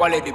Quality.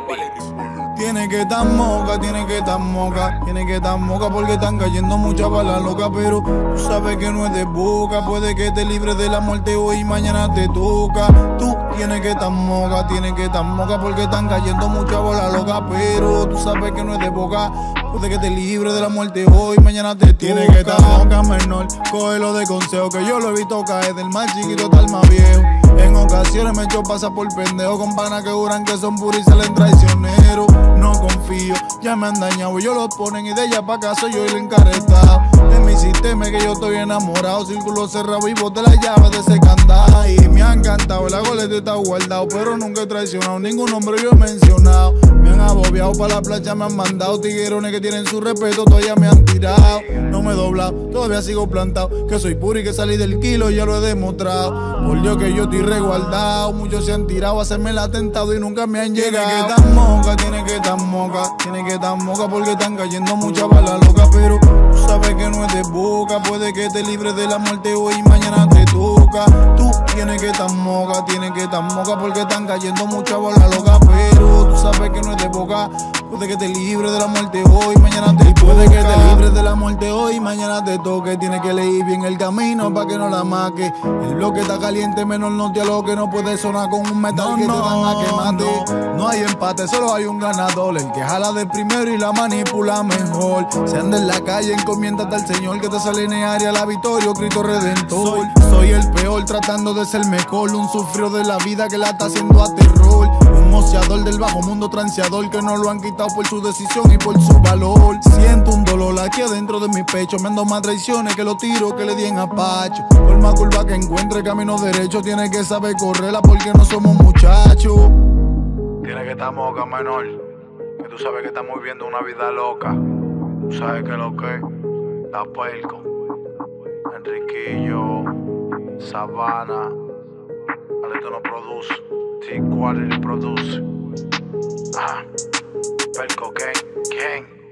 Tiene que estar moca, tiene que estar moca, tiene que estar moca porque están cayendo muchas balas locas, pero tú sabes que no es de boca, puede que te libres de la muerte hoy y mañana te toca. Tú tienes que estar moca, tienes que estar moca porque están cayendo muchas balas locas, pero tú sabes que no es de boca, puede que te libres de la muerte hoy y mañana te. Tiene que estar moca menor, cógelo de consejo que yo lo he visto caer del más chiquito hasta el más viejo. En ocasiones me echo pasa por pendejo con panas que juran que son puros y salen traicioneros. No confío, ya me han dañado, ellos los ponen y de ella pa' acá soy yo el encarretado. De mi sistema es que yo estoy enamorado, círculo cerrado y bote la llave de ese candado. Y me ha encantado, el goleta está guardado, pero nunca he traicionado, ningún nombre yo he mencionado. Abobiado para la playa, me han mandado tiguerones que tienen su respeto, todavía me han tirado. No me he doblado, todavía sigo plantado, que soy puro y que salí del kilo, ya lo he demostrado. Por Dios que yo estoy resguardado, muchos se han tirado a hacerme el atentado y nunca me han llegado. Tiene que estar moca, tiene que estar moca, tiene que estar moca porque están cayendo muchas balas locas, pero tú sabes que no es de boca, puede que te libres de la muerte hoy y mañana te toca. Tú tienes que estar moca, tienes que estar moca porque están cayendo muchas balas locas, pero tú sabes que no es de boca, puede que te libres de la muerte hoy mañana te Puede que te libres de la muerte hoy mañana te toque. Tienes que leer bien el camino para que no la maque. El bloque está caliente, menos no te que no puede sonar con un metal que te dan a quemarte. No, no hay empate, solo hay un ganador. El que jala de primero y la manipula mejor. Se anda en la calle, encomiéndate al Señor que te sale en área la victoria, Cristo Redentor. Soy, el peor tratando de ser mejor. Un sufrió de la vida que la está haciendo a terror. Un moceador del bajo mundo transeador que no lo han quitado por su decisión y por su valor. Siento un dolor aquí adentro de mi pecho. Me ando más traiciones que los tiros que le di en apacho. Por más curva que encuentre camino derecho, tiene que saber correrla porque no somos muchachos. Tiene que estar moca menor. Que tú sabes que estamos viviendo una vida loca. Tú sabes que lo que La Pelco, Enriquillo, Sabana, Aleto no produce, T-Quality produce. Ah, Pelco Gang, Gang.